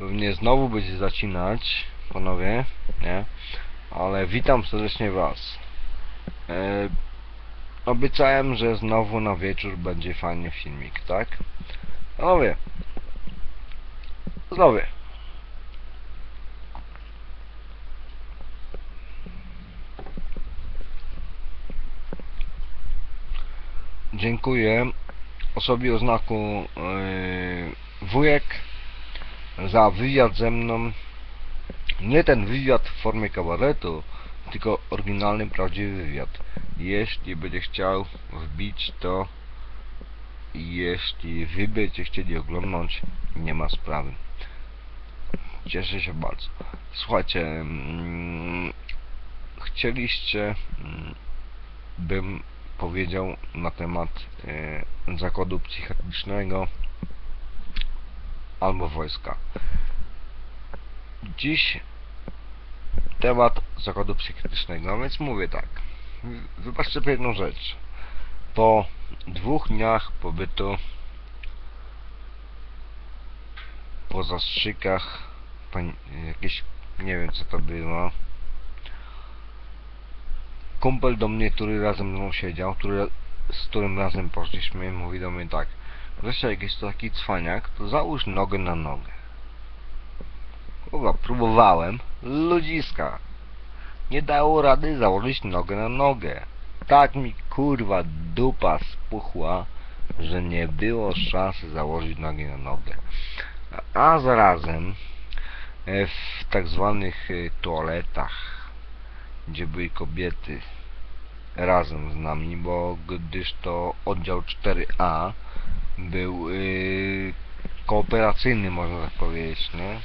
Pewnie znowu będzie zacinać, panowie, nie? Ale witam serdecznie was. E, obiecałem, że znowu na wieczór będzie fajny filmik, tak? Panowie. Znowu. Dziękuję osobie o znaku yy, wujek za wywiad ze mną. Nie ten wywiad w formie kabaretu, tylko oryginalny, prawdziwy wywiad. Jeśli będzie chciał wbić to, jeśli wy będziecie chcieli oglądać, nie ma sprawy. Cieszę się bardzo. Słuchajcie, mm, chcieliście, mm, bym powiedział na temat e, zakładu psychiatrycznego albo wojska. Dziś temat zakładu psychiatrycznego, więc mówię tak. Wy- Wybaczcie jedną rzecz. Po dwóch dniach pobytu po zastrzykach jakieś, nie wiem co to było kumpel do mnie, który razem ze mną siedział, który, z którym razem poszliśmy, mówi do mnie tak Wreszcie jak jest to taki cwaniak, to załóż nogę na nogę. Kurwa, próbowałem. Ludziska. Nie dało rady założyć nogę na nogę. Tak mi kurwa dupa spuchła, że nie było szansy założyć nogi na nogę. A, zarazem e, w tak zwanych e, toaletach, gdzie były kobiety razem z nami, bo gdyż to oddział 4A był yy, kooperacyjny, można tak powiedzieć, nie?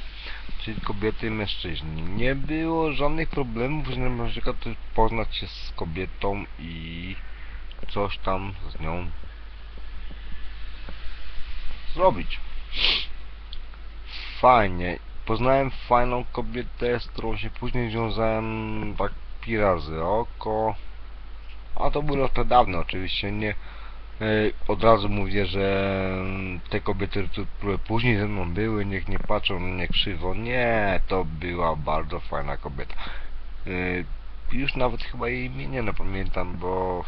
Czyli kobiety i mężczyźni. Nie było żadnych problemów, że na przykład poznać się z kobietą i coś tam z nią zrobić. Fajnie. Poznałem fajną kobietę, z którą się później wiązałem tak pi razy oko. A to było to dawno, oczywiście nie od razu mówię, że mm, te kobiety, które później ze mną były, niech nie patrzą na mnie krzywo. Nie, to była bardzo fajna kobieta. E, Już nawet chyba jej imienia nie pamiętam, bo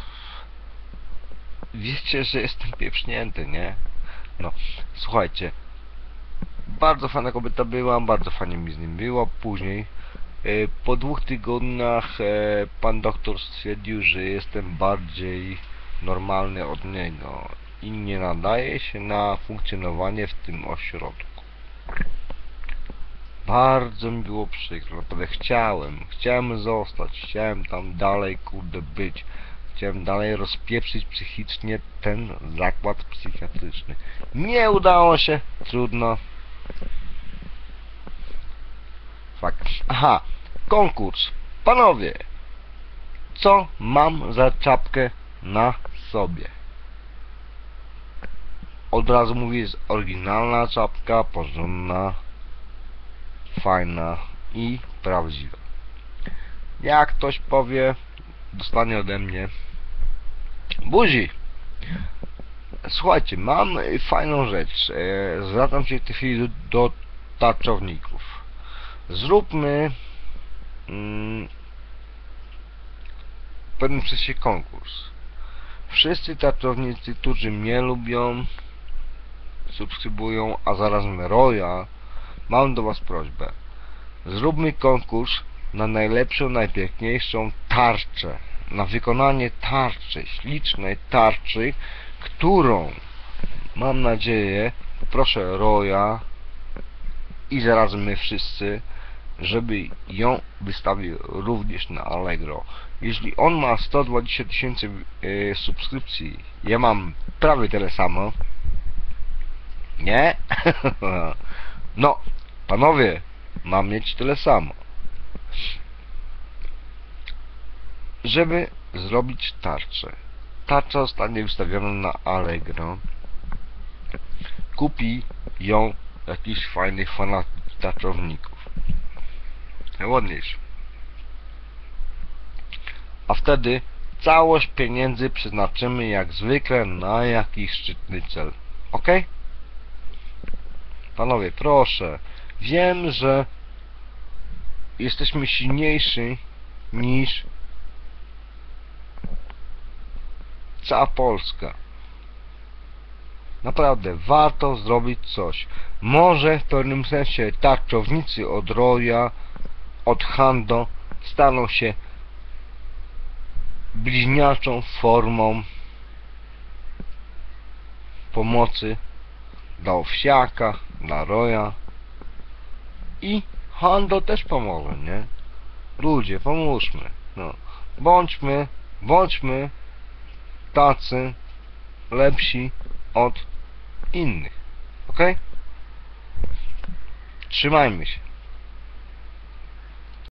wiecie, że jestem pieprznięty, nie? No, słuchajcie. Bardzo fajna kobieta była, bardzo fajnie mi z nim było. Później, e, po dwóch tygodniach, e, pan doktor stwierdził, że jestem bardziej normalny od niego i nie nadaje się na funkcjonowanie w tym ośrodku. Bardzo mi było przykro, naprawdę chciałem, chciałem zostać, chciałem tam dalej kurde być, chciałem dalej rozpieprzyć psychicznie ten zakład psychiatryczny. Nie udało się, trudno. Fakt. Aha, konkurs. Panowie, co mam za czapkę na sobie? Od razu mówię, jest oryginalna czapka, porządna, fajna i prawdziwa. Jak ktoś powie, dostanie ode mnie buzi. Słuchajcie, mam fajną rzecz. E, Zwracam się w tej chwili do, do tarczowników. Zróbmy mm, w pewnym sensie konkurs. Wszyscy tarczownicy, którzy mnie lubią, subskrybują, a zarazem Roya, mam do Was prośbę. Zróbmy konkurs na najlepszą, najpiękniejszą tarczę. Na wykonanie tarczy, ślicznej tarczy, którą mam nadzieję, proszę Roya i zarazem my wszyscy, żeby ją wystawił również na Allegro. Jeśli on ma 120 tysięcy e, subskrypcji, ja mam prawie tyle samo. Nie? no, panowie, mam mieć tyle samo. Żeby zrobić tarczę. Tarcza zostanie wystawiona na Allegro. Kupi ją jakiś fajny fanatyk tarczowników. Najładniejszy. A wtedy całość pieniędzy przeznaczymy jak zwykle na jakiś szczytny cel. Ok? Panowie, proszę. Wiem, że jesteśmy silniejsi niż cała Polska. Naprawdę, warto zrobić coś. Może w pewnym sensie tarczownicy od Roya, od Hando staną się bliźniaczą formą pomocy dla Owsiaka, dla Roya i Hando też pomoże, nie? Ludzie, pomóżmy. No. Bądźmy, bądźmy tacy lepsi od innych. Ok? Trzymajmy się.